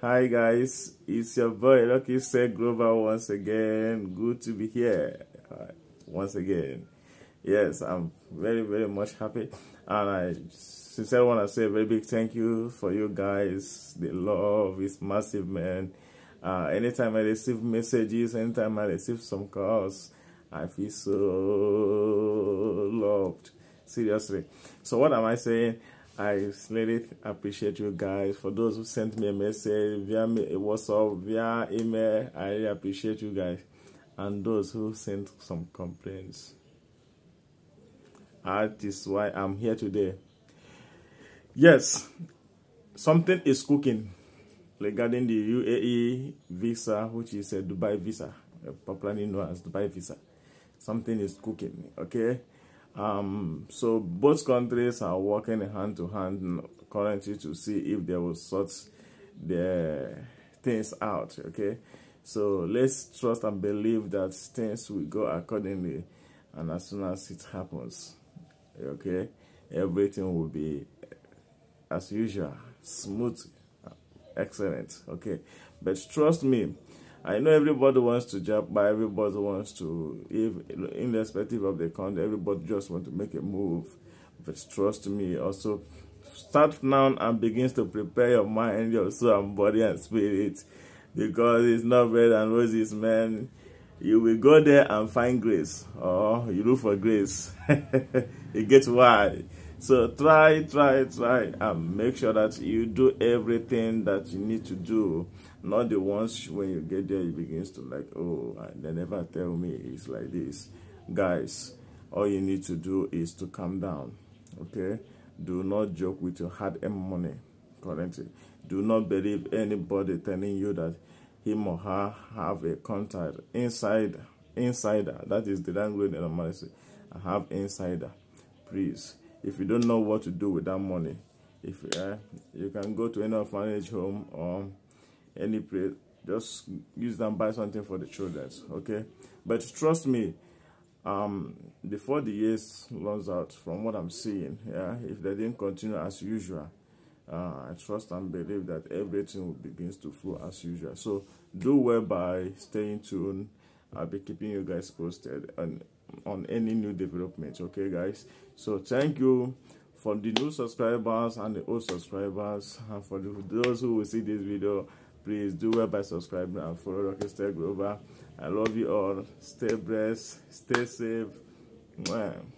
Hi guys, it's your boy LuckyStar Global once again. Good to be here once again. Yes, I'm very very much happy, and I sincerely want to say a very big thank you for you guys. The love is massive, man. Uh, anytime I receive messages, anytime I receive some calls, I feel so loved. Seriously. So what am I saying? I really appreciate you guys. For those who sent me a message via WhatsApp, via email, I really appreciate you guys. And those who sent some complaints. That is why I'm here today. Yes, something is cooking regarding the UAE visa, which is a Dubai visa, popularly known as Dubai visa. Something is cooking, okay? Um, so both countries are working hand to hand currently to see if they will sort their things out. Okay, so let's trust and believe that things will go accordingly, and as soon as it happens, okay, everything will be as usual, smooth, excellent. Okay, but trust me I know everybody wants to jump, but everybody wants to, if irrespective of the country, everybody just want to make a move. But trust me, also start now and begins to prepare your mind, your soul, and body and spirit, because it's not bread and roses, man. You will go there and find grace, or you look for grace. it gets why So try, try, try, and make sure that you do everything that you need to do. Not the ones when you get there, you begins to like, oh, they never tell me it's like this. Guys, all you need to do is to calm down, okay? Do not joke with your hard-earned money currently. Do not believe anybody telling you that him or her have a contact inside insider. That is the language I'm say. I have insider. Please if you don't know what to do with that money if uh, you can go to any orphanage home or any place just use them buy something for the children okay but trust me um before the years runs out from what i'm seeing yeah if they didn't continue as usual uh, I trust and believe that everything will begins to flow as usual. So do well by staying tuned. I'll be keeping you guys posted and on any new developments okay guys so thank you for the new subscribers and the old subscribers and for the, those who will see this video please do well by subscribing and follow Rocky Global I love you all stay blessed stay safe Mwah.